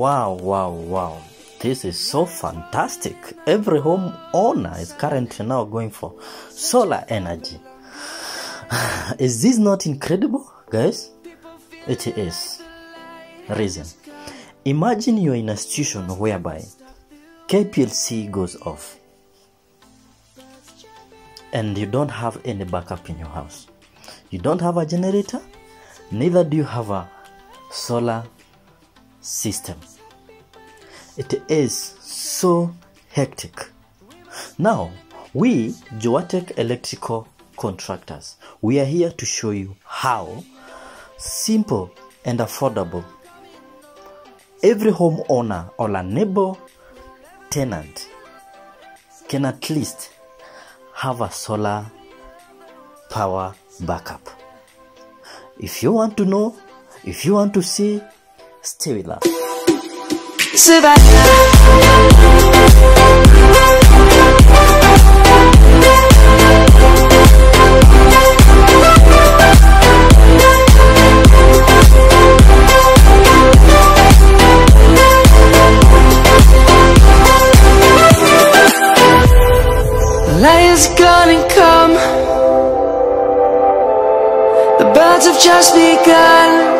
Wow, wow, wow. This is so fantastic. Every home owner is currently now going for solar energy. is this not incredible, guys? It is. Reason. Imagine you're in a situation whereby KPLC goes off and you don't have any backup in your house. You don't have a generator, neither do you have a solar system. It is so hectic. Now, we, Johwatech Electrical Contractors, we are here to show you how simple and affordable every homeowner or a neighbor tenant can at least have a solar power backup. If you want to know, if you want to see, with us. Lion's gonna come The birds have just begun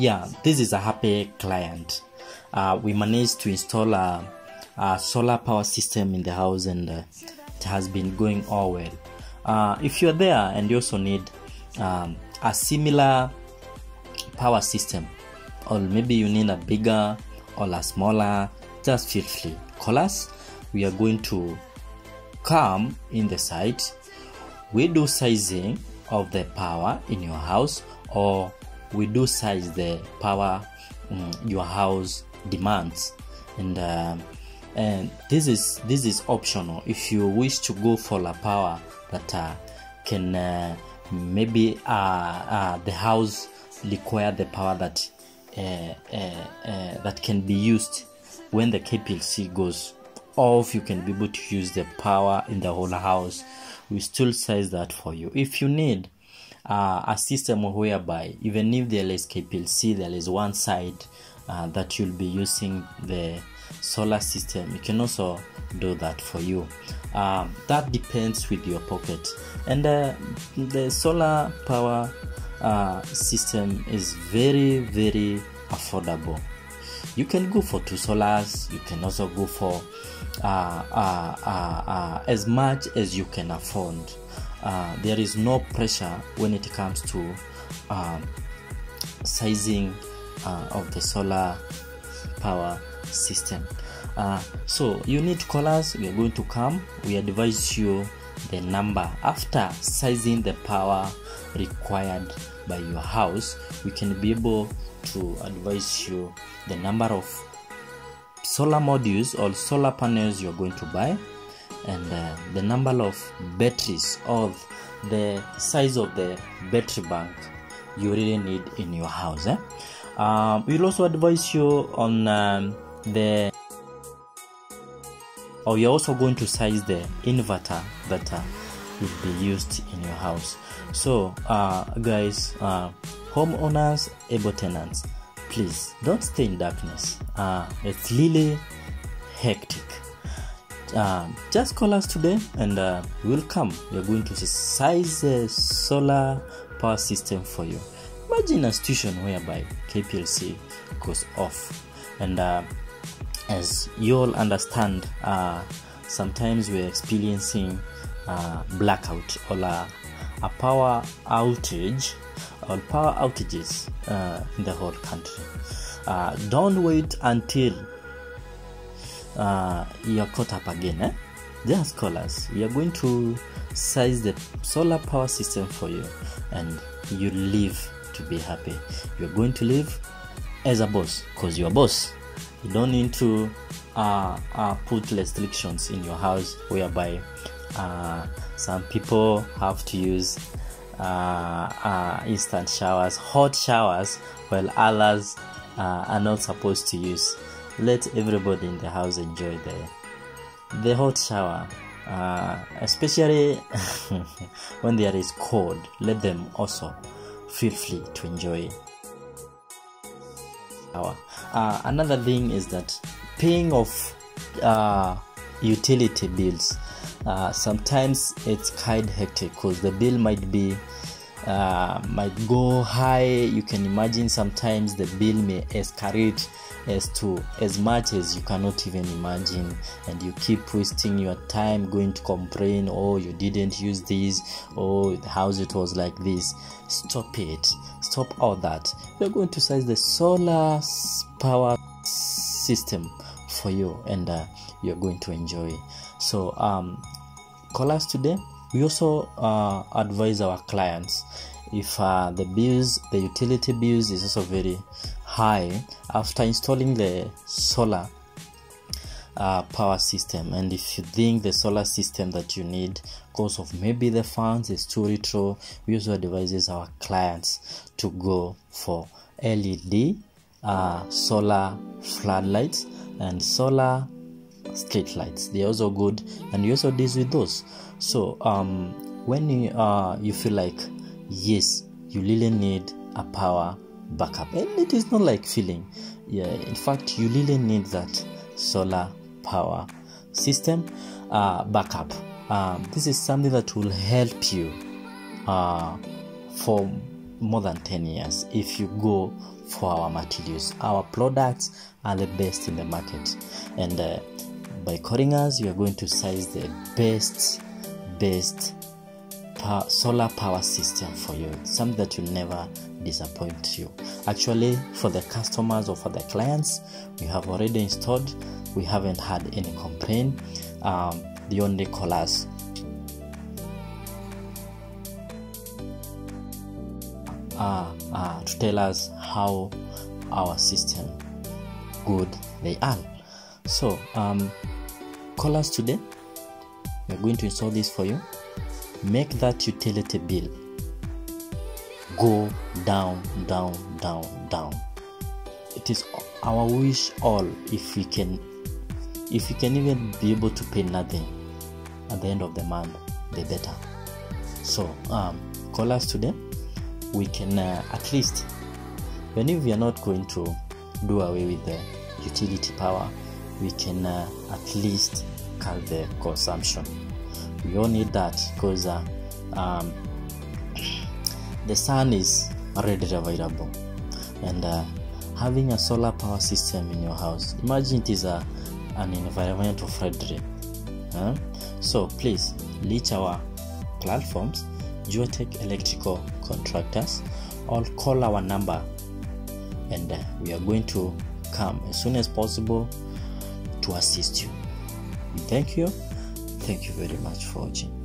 yeah, this is a happy client. Uh, we managed to install a, a solar power system in the house, and uh, it has been going all well. Uh, if you're there and you also need um, a similar power system, or maybe you need a bigger or a smaller, just feel free. Call us. We are going to come in the site we do sizing of the power in your house or we do size the power um, your house demands. And uh, and this is this is optional. If you wish to go for a power that uh, can uh, maybe uh, uh, the house require the power that uh, that can be used when the KPLC goes off you can be able to use the power in the whole house. We still size that for you. If you need uh, a system whereby even if there is KPLC there is one side uh, that you'll be using the solar system you can also do that for you. Um, that depends with your pocket. And uh, the solar power uh, system is very very affordable. You can go for two solars you can also go for uh, uh, uh, uh, as much as you can afford uh, there is no pressure when it comes to um, sizing uh, of the solar power system. Uh, so you need us we are going to come. We advise you the number. After sizing the power required by your house we can be able to advise you the number of solar modules or solar panels you're going to buy and uh, the number of batteries or the size of the battery bank you really need in your house eh? um, we'll also advise you on um, the or you're also going to size the inverter that uh, will be used in your house so uh, guys uh, homeowners able tenants please don't stay in darkness uh, it's really uh, just call us today and uh, we'll come. We're going to size the solar power system for you. Imagine a situation whereby kplc goes off. And uh, as you all understand uh, sometimes we're experiencing uh, blackout or a, a power outage or power outages uh, in the whole country. Don't wait until uh, you're caught up again eh? call us we are going to size the solar power system for you and you live to be happy. You're going to live as a boss because you're a boss. You don't need to uh, uh, put restrictions in your house whereby uh, some people have to use uh, uh, instant showers hot showers while others uh, are not supposed to use let everybody in the house enjoy the the hot shower. Uh, especially when there is cold let them also feel free to enjoy shower. Uh, another thing is that paying off uh, utility bills. Uh, sometimes it's kind hectic because the bill might be uh, might go high. You can imagine sometimes the bill may escalate as to as much as you cannot even imagine. And you keep wasting your time going to complain oh you didn't use this. Oh the house it was like this. Stop it. Stop all that. We're going to size the solar power system for you and uh, you're going to enjoy. So um call us today we also uh, advise our clients. If uh, the bills the utility bills is also very high after installing the solar uh, power system and if you think the solar system that you need because of maybe the funds is too little we also advises our clients to go for led uh, solar floodlights and solar street lights. They're also good and you also deals with those. So um when you uh you feel like yes you really need a power backup. And it is not like feeling. Yeah in fact you really need that solar power system uh backup. Um, this is something that will help you uh for more than 10 years if you go for our materials our products are the best in the market. And uh, by calling us you are going to size the best best power, solar power system for you. Something that will never disappoint you. Actually for the customers or for the clients we have already installed. We haven't had any complaint. Um, the only call us uh, uh, to tell us how our system good they are so um, call us today we're going to install this for you. Make that utility bill go down down down down. It is our wish all if we can if we can even be able to pay nothing at the end of the month the better. So um, call us today we can uh, at least even if we are not going to do away with the utility power we can uh, at least cut the consumption. We all need that because uh, um, the sun is readily available. And uh, having a solar power system in your house imagine it is a, an environmental friendly huh? so please reach our platforms Johwatech electrical contractors. Or call our number. And uh, we are going to come as soon as possible to assist you. Thank you. Thank you very much for watching